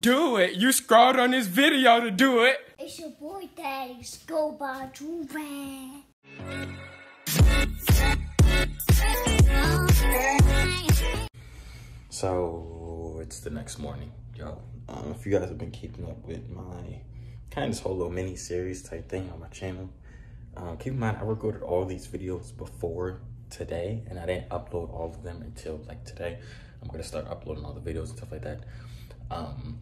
Do it. You scrolled on this video to do it. It's your boy Daddy Scuba Duran. So it's the next morning, yo. Um, if you guys have been keeping up with my kind of this whole little mini series type thing on my channel, um, keep in mind I recorded all these videos before today, and I didn't upload all of them until like today. I'm gonna start uploading all the videos and stuff like that. Um,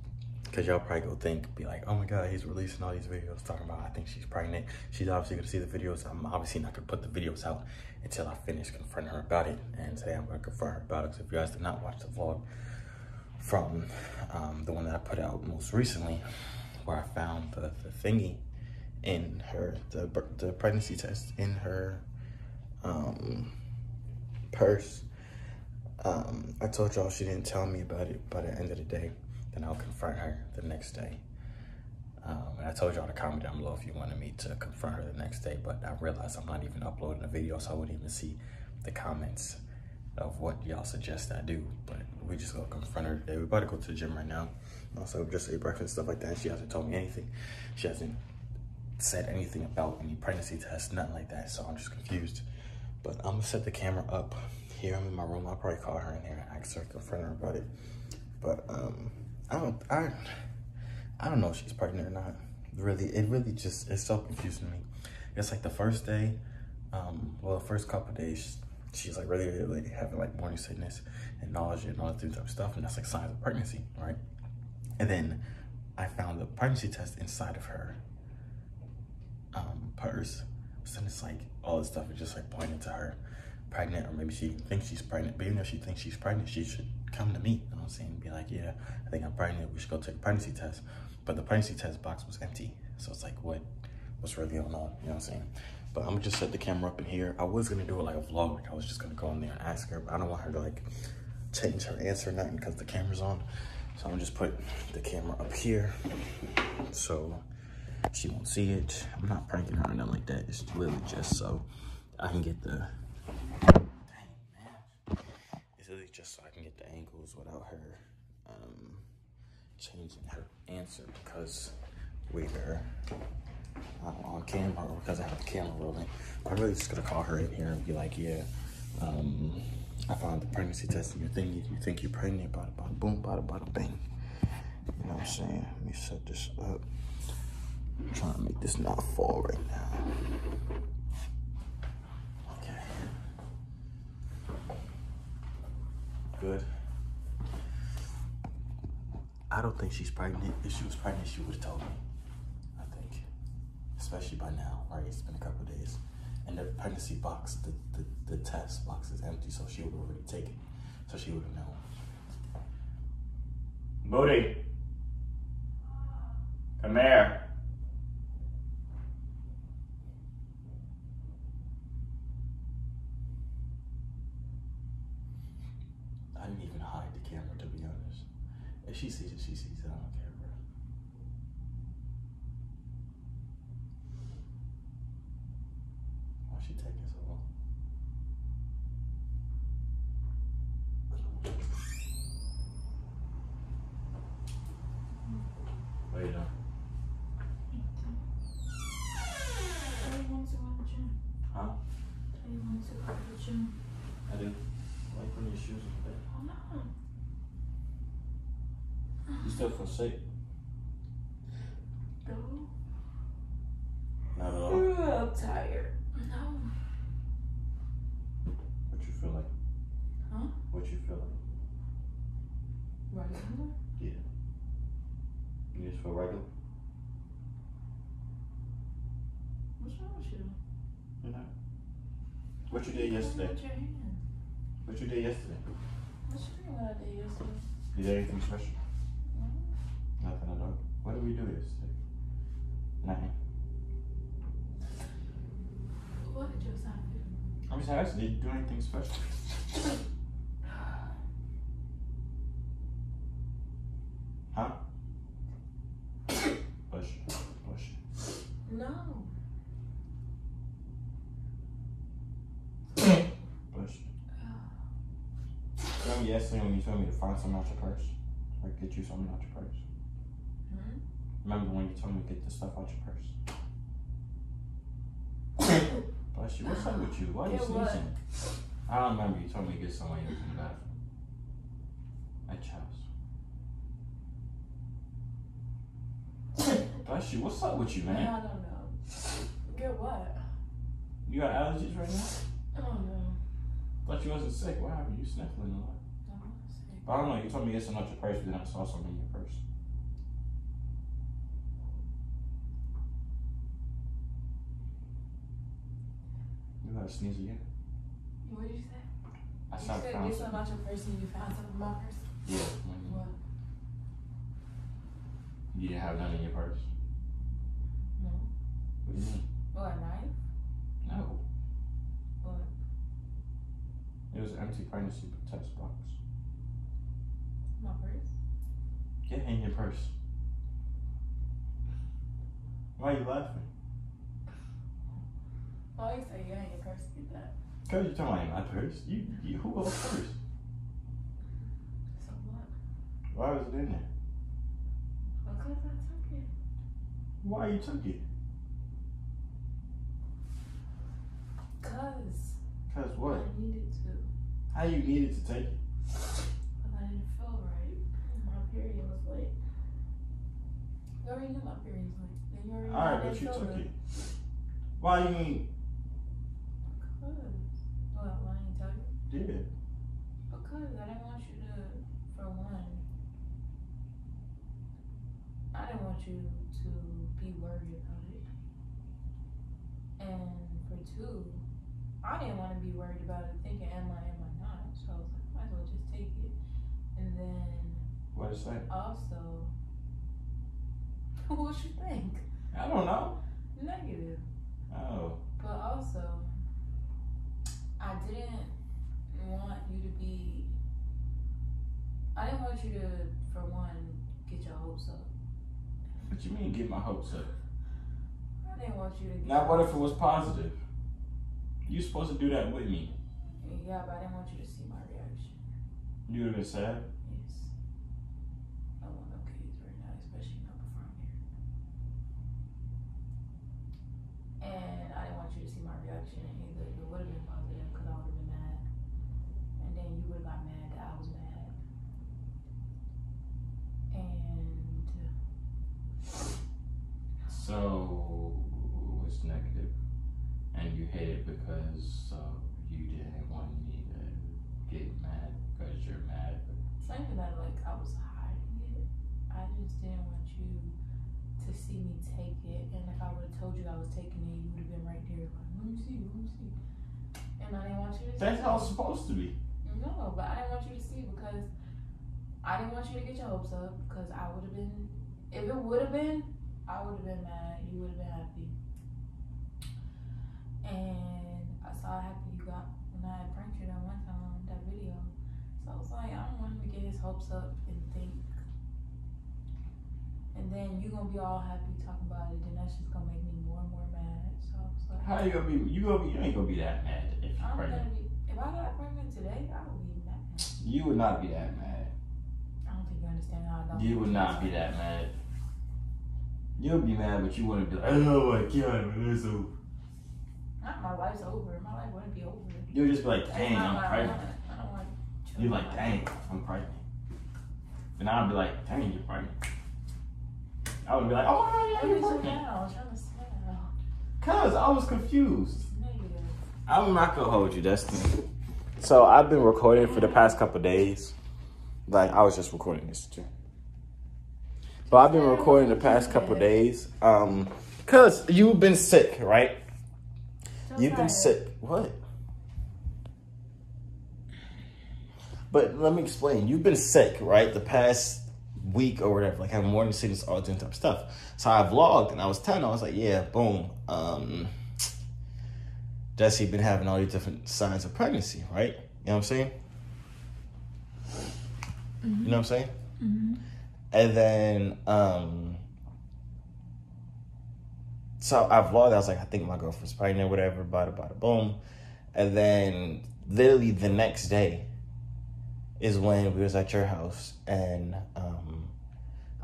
Cause y'all probably go think, be like, oh my God, he's releasing all these videos talking about, I think she's pregnant. She's obviously gonna see the videos. I'm obviously not gonna put the videos out until I finish confronting her about it. And today I'm gonna confront her about it. So if you guys did not watch the vlog from um, the one that I put out most recently, where I found the, the thingy in her, the, the pregnancy test in her um, purse, um, I told y'all she didn't tell me about it by the end of the day then I'll confront her the next day. Um, and I told y'all to comment down below if you wanted me to confront her the next day, but I realized I'm not even uploading a video, so I wouldn't even see the comments of what y'all suggest I do. But we just gonna confront her today. We about to go to the gym right now. Also, just ate breakfast, and stuff like that. She hasn't told me anything. She hasn't said anything about any pregnancy tests, nothing like that. So I'm just confused. But I'm gonna set the camera up here. I'm in my room. I'll probably call her in here and ask her, confront her about it. But um, I don't, I, I don't know if she's pregnant or not. Really, it really just, it's so confusing to me. It's like the first day, um, well, the first couple days, she's like really, really having like morning sickness and nausea and all that type of stuff. And that's like signs of pregnancy, right? And then I found the pregnancy test inside of her um, purse. So it's like all this stuff is just like pointing to her pregnant or maybe she thinks she's pregnant. But even if she thinks she's pregnant, she should come to me, you know what I'm saying? Be like, yeah, I think I'm pregnant. We should go take a pregnancy test. But the pregnancy test box was empty. So it's like, what, what's really going on? You know what I'm saying? But I'm gonna just set the camera up in here. I was gonna do it like a vlog. Like I was just gonna go in there and ask her, but I don't want her to like change her answer or nothing because the camera's on. So I'm gonna just put the camera up here so she won't see it. I'm not pranking her or nothing like that. It's literally just so I can get the just so I can get the angles without her um, changing her answer because we're uh, on camera or because I have the camera rolling. I'm really just gonna call her in here and be like, yeah, um, I found the pregnancy test in your thing. You, you think you're pregnant? Bada bada boom, bada bada bang. You know what I'm saying? Let me set this up. I'm trying to make this not fall right now. Good. I don't think she's pregnant. If she was pregnant, she would have told me. I think, especially by now, right? It's been a couple days, and the pregnancy box, the, the the test box is empty, so she would have already taken, so she would have known. Booty, come here. If she sees it, she sees it. Still feel sick? No. Not at all? I'm tired. No. What you feel like? Huh? What you feel like? Regular? Yeah. You just feel regular? What's wrong with you? You know. What you did yesterday? What you did yesterday? What's what I did yesterday? You did anything special? Nothing at all. What did we do yesterday? Nothing. What did just happened? I'm just asking, did you do anything special? huh? Push. Push. No. Push. Remember oh. yesterday when you told me to find something out your purse? Or get you something out your purse? Mm-hmm. Remember when you told me to get the stuff out your purse? Bless you. What's up with you? Why are you Get what? sneezing? I don't remember. You told me to get somebody else in the bathroom. At your house. Bless you. What's up with you, man? I don't know. Get what? You got allergies right now? I don't know. Thought you wasn't sick. What happened? You sniffling a lot. I'm sick. But I don't know. You told me to get something out your purse, but then I saw something in your purse. You gotta sneeze again. What did you say? I You said found get something. something out your purse and you found something in my purse? Yeah. when What? You didn't have none in your purse. No. What do you mean? What, a knife? No. What? It was an empty pregnancy test box. My purse? Get in your purse. Why are you laughing? Why you say yeah in your purse? Get that. Cause you're talking about my purse. You, you who else purse? So what? Why was it in there? Because I took it. Why you took it? Cause Cause what? I needed to. How you needed to take it? Cause I didn't feel right. My period was late. You already knew my period was late. Then you already knew Alright, but you took good. it. Why you mean? Because. Well, why tell. Because I didn't want you to, for one, I didn't want you to be worried about it. And for two, I didn't want to be worried about it thinking, am I, am I not? So I was like, might as well just take it. And then What it say? also, what you think? I don't know. Negative. Oh. But also, I didn't want you to be. I didn't want you to, for one, get your hopes up. What you mean get my hopes up? I didn't want you to. Get Now what if it was positive? You supposed to do that with me. Yeah, but I didn't want you to see my reaction. You would have been sad. Yes. I want no kids right now, especially not before I'm here. And I didn't want you to see my reaction because uh, you didn't want me to get mad because you're mad. it's not even that like I was hiding it. I just didn't want you to see me take it. And if I would have told you I was taking it, you would have been right there like, let me see, let me see. And I didn't want you to see. That's how it's supposed to be. No, but I didn't want you to see because I didn't want you to get your hopes up because I would have been, if it would have been, I would have been mad. You would have been happy. And how happy you got when I had pranked you that one time, that video. So I was like, I don't want him to get his hopes up and think. And then you gonna be all happy talking about it, then that's just gonna make me more and more mad. So I was like, How you gonna be? You gonna be? You ain't gonna be that mad if you're I'm pregnant. gonna be. If I got pregnant today, I would be mad. You would not be that mad. I don't think you understand how I know. You would not be that mad. You'll be mad, but you wouldn't be like, oh my god, man, over. Not my life's over. My life wouldn't be over. You'll just be like, dang, I'm what I pregnant. want. I don't want children. You're like, dang, I'm pregnant. And I'd be like, dang, you're pregnant. I would be like, oh my god, yeah, you're pregnant. now? I'm trying to smell. Cause I was confused. I'm not gonna hold you, Destiny. So I've been recording for the past couple days. Like I was just recording this too. But I've been recording the past couple days. Um, cause you've been sick, right? You've been sick. What? But let me explain. You've been sick, right? The past week or whatever, like having morning sickness, all that type of stuff. So I vlogged and I was telling, I was like, yeah, boom. Um, Jesse been having all these different signs of pregnancy, right? You know what I'm saying? You know what I'm saying? And then, um, so I vlogged. I was like, I think my girlfriend's pregnant, whatever, bada bada boom. And then, literally the next day is when we was at your house, and um,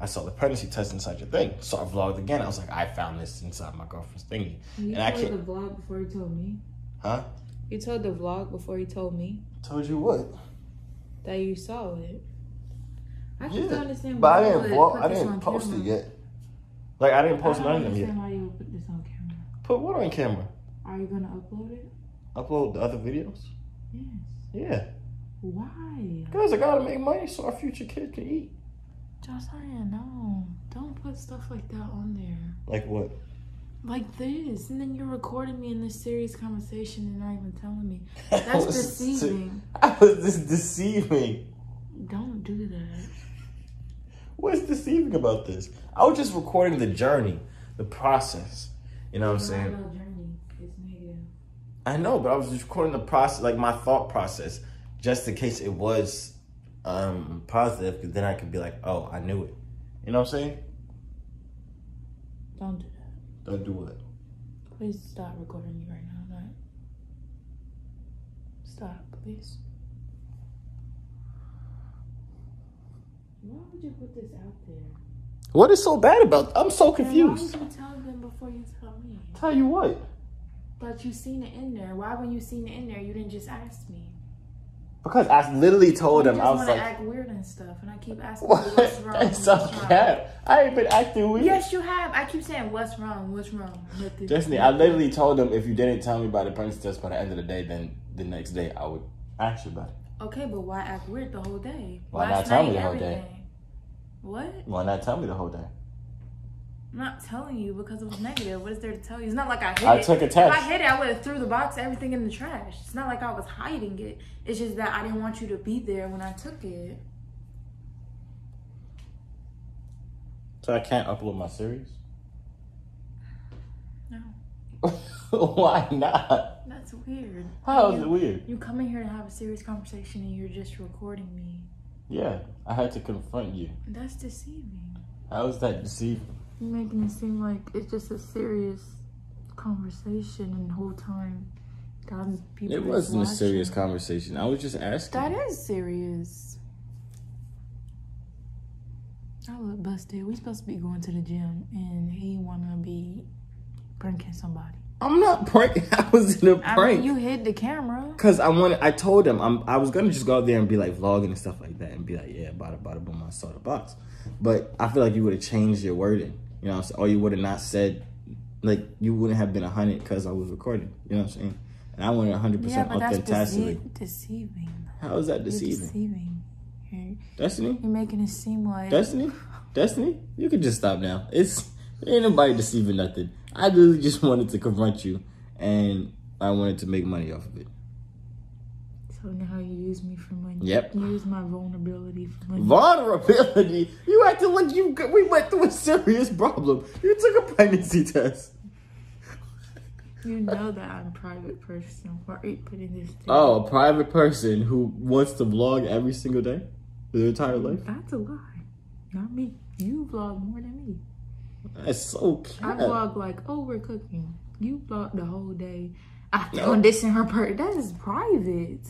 I saw the pregnancy test inside your thing. So I vlogged again. I was like, I found this inside my girlfriend's thingy. You And I told can't- the vlog before you told me. Huh? You told the vlog before you told me Told you what? that you saw it. I just don't Yeah. understand But I didn't vlog. I didn't post camera. it yet. Like I didn't post I none of them yet. understand why you would put this on camera. Put what on camera? Are you gonna upload it? Upload the other videos? Yes. Yeah. Why? Because I gotta make money so our future kid can eat. Josiah, no. Don't put stuff like that on there. Like what? Like this. And then you're recording me in this serious conversation and not even telling me. That's was deceiving. Is this deceiving? Don't do that. What's deceiving about this? I was just recording the journey, the process. You know what I'm saying? Not about journey. It's negative. I know, but I was just recording the process, like my thought process, just in case it was um positive, because then I could be like, oh, I knew it. You know what I'm saying? Don't do that. Don't do what? Please stop recording me right now. Not. Stop, please. Why would you put this out there? What is so bad about? I'm so And confused. why would you tell them before you tell? Tell you what? But you seen it in there. Why, when you seen it in there, you didn't just ask me? Because I literally told you him I was like, act weird and stuff, and I keep asking "What? you what's wrong. That's so wrong. I ain't been acting weird." Yes, you have. I keep saying, "What's wrong? What's wrong?" Nothing. Destiny, I literally told him if you didn't tell me about the pregnancy test by the end of the day, then the next day I would ask you about it. Okay, but why act weird the whole day? Why not tell me the whole day? What? Why not tell me the whole day? I'm not telling you because it was negative. What is there to tell you? It's not like I hid I it. took a If test. I hid it, I would have threw the box, everything in the trash. It's not like I was hiding it. It's just that I didn't want you to be there when I took it. So I can't upload my series? No, Why not? that's weird. How is you, it weird? You coming here to have a serious conversation and you're just recording me. Yeah, I had to confront you. That's deceiving. How is that deceiving? You're making it seem like it's just a serious conversation and the whole time God people It is wasn't a serious conversation. I was just asking. That is serious. I look busted. We supposed to be going to the gym and he wanna be pranking somebody. I'm not pranking. I was in a I prank. mean you hid the camera. Cause I wanted, I told him I'm, I was gonna just go out there and be like vlogging and stuff like that, and be like, yeah, bada bada boom, I saw the box. But I feel like you would have changed your wording, you know, what I'm saying? or you would have not said, like, you wouldn't have been a hundred because I was recording, you know what I'm saying? And I wanted hundred Yeah, percent but that's authenticity. dece- deceiving. How is that You're deceiving? deceiving. You're, Destiny, you're making it seem like Destiny, Destiny, you can just stop now. It's ain't nobody deceiving nothing. I literally just wanted to confront you, and I wanted to make money off of it. So now you use me for money. Yep. You use my vulnerability for money. Vulnerability. You acted like you. We went through a serious problem. You took a pregnancy test. you know that I'm a private person. Why are you putting this? Oh, a private person who wants to vlog every single day, their entire mm, life. That's a lie. Not me. You vlog more than me. That's so cute. I vlog like, oh, we're cooking. You vlog the whole day. After No. condition her part. That is private.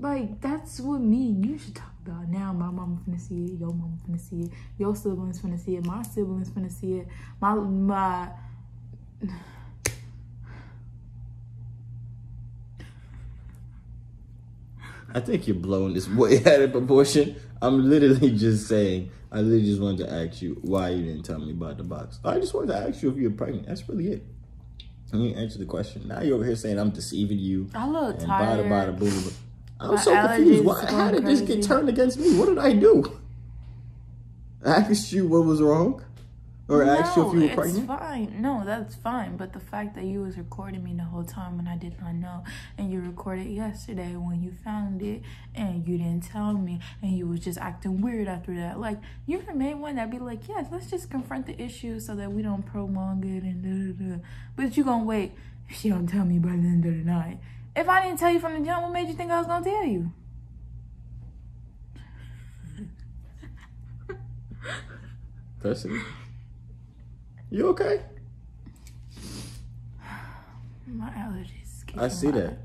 Like, that's what me and you should talk about. Now my mom finna see it, your mom finna see it, your siblings finna see it, my siblings finna see it, my my I think you're blowing this way out of proportion. I'm literally just saying. I literally just wanted to ask you why you didn't tell me about the box. I just wanted to ask you if you're pregnant. That's really it. And you answered the question. Now you're over here saying I'm deceiving you. I look and tired. bada bada boom. I'm so confused. Why, how did this get turned against me? What did I do? I asked you what was wrong, or I asked you if you were pregnant. No, it's fine. No, that's fine. But the fact that you was recording me the whole time and I did not know, and you recorded yesterday when you found it, and you didn't tell me, and you was just acting weird after that. Like you're the main one that'd be like, yes, let's just confront the issue so that we don't prolong it and da da da. But you gonna wait. If She don't tell me by the end of the night. If I didn't tell you from the jump, what made you think I was gonna tell you? Destiny, you okay? My allergies. I see my- that.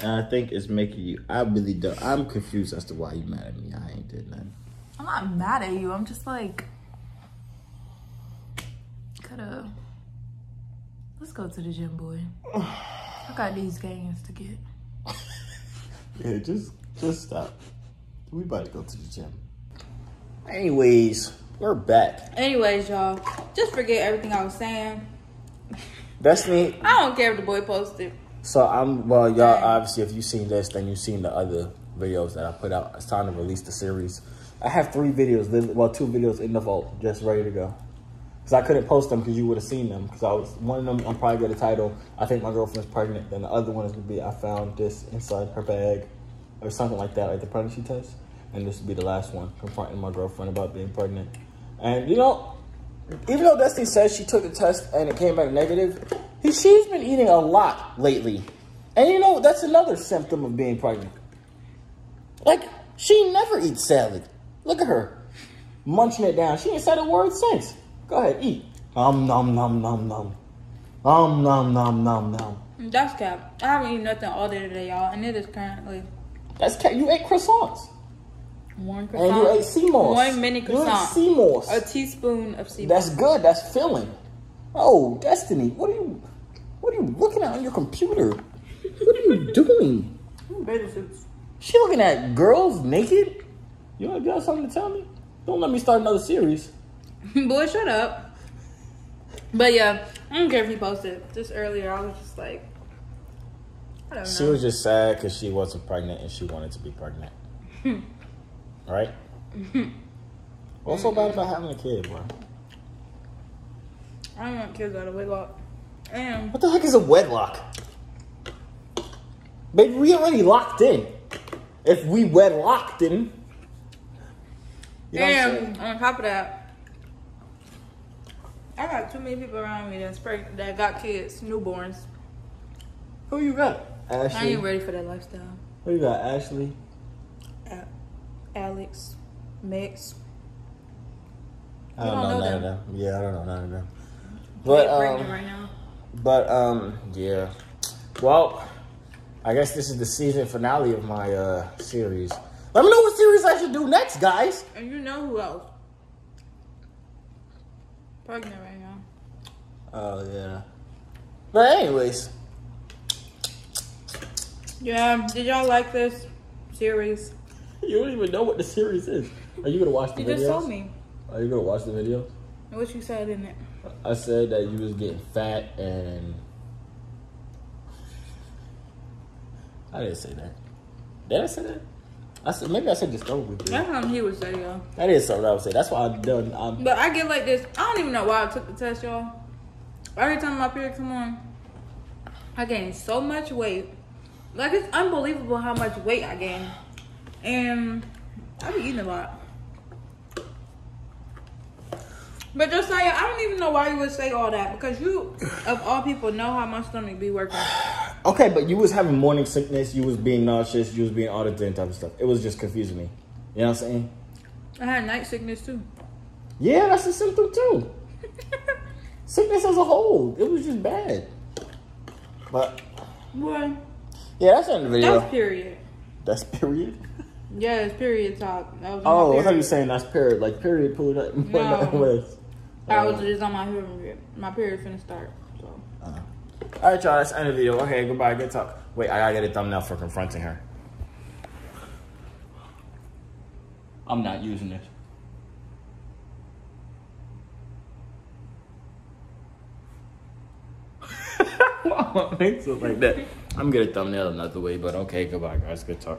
And I think it's making you. I really don't. I'm confused as to why you mad at me. I ain't did nothing. I'm not mad at you. I'm just like, coulda. Let's go to the gym, boy. I got these gains to get. Yeah, just just stop. We about to go to the gym. Anyways, we're back. Anyways, y'all, just forget everything I was saying. Destiny. I don't care if the boy posted. So I'm well, y'all. Obviously, if you've seen this, then you've seen the other videos that I put out. It's time to release the series. I have three videos, well, two videos in the vault, just ready to go. Because I couldn't post them because you would have seen them. Because I was one of them. I'm probably gonna title. I think my girlfriend's pregnant. Then the other one is gonna be I found this inside her bag, or something like that, like the pregnancy test. And this would be the last one, confronting my girlfriend about being pregnant. And you know, even though Destiny says she took the test and it came back negative, he, she's been eating a lot lately. And you know, that's another symptom of being pregnant. Like, she never eats salad. Look at her. Munching it down. She ain't said a word since. Go ahead, eat. Um, nom, nom, nom, nom. Um, nom, nom, nom, nom. That's cap. I haven't eaten nothing all day today, y'all, and it is currently That's cat. You ate croissants. one croissant. And you ate sea moss. One mini You ate croissant. sea moss. A teaspoon of sea That's good. That's filling. Oh, Destiny, what are you, what are you looking at on your computer? What are you doing? Bathing suits. She looking at girls naked? You got- got something to tell me? Don't let me start another series. Boy, shut up. But yeah, I don't care if he posted. Just earlier, I was just like, I don't know. She was just sad because she wasn't pregnant and she wanted to be pregnant. right? What's so bad about having a kid, bro? I don't want kids out of wedlock. And What the heck is a wedlock? Baby, we already locked in. If we wedlocked in. You know what I'm and on top of that, I got too many people around me that's pregnant, that got kids, newborns. Who you got? Ashley. I Ashley. ain't ready for that lifestyle. Who you got? Ashley. A- Alex, Max. I don't, don't know, know none them. of them. Yeah, I don't know none of them. But, But pregnant um, right now. but um, yeah. Well, I guess this is the season finale of my uh series. Let me know what series I should do next, guys. And you know who else? Pregnant right now. Oh yeah. But anyways, Yeah, did y'all like this series? you don't even know what the series is. Are you gonna watch the You videos? just told me. Are you gonna watch the videos? What you said in it. I said that you was getting fat and I didn't say that. Did I say that? I said maybe I said just over with That's you. something he would say, y'all. That is something I would say. That's why I've done. I'm, But I get like this. I don't even know why I took the test, y'all. Every time my period come on, I gain so much weight. Like it's unbelievable how much weight I gain, and I be eating a lot. But Josiah, I don't even know why you would say all that because you, of all people, know how my stomach be working. Okay, but you was having morning sickness. You was being nauseous. You was being all that type of stuff. It was just confusing me. You know what I'm saying? I had night sickness too. Yeah, that's a symptom too. Sickness as a whole, it was just bad. But Boy, yeah, that's in the video. that's period. That's period. Yeah, it's period talk. That was Oh, my I thought you were saying that's period, like period pulled up. No. I was oh. just on my period. My period finna start. So. Oh. All right, y'all. That's the end of the video. Okay, goodbye. Good talk. Wait, I gotta get a thumbnail for confronting her. I'm not using this. Makes it like that? I'm gonna get a thumbnail another way, but okay, goodbye, guys. Good talk.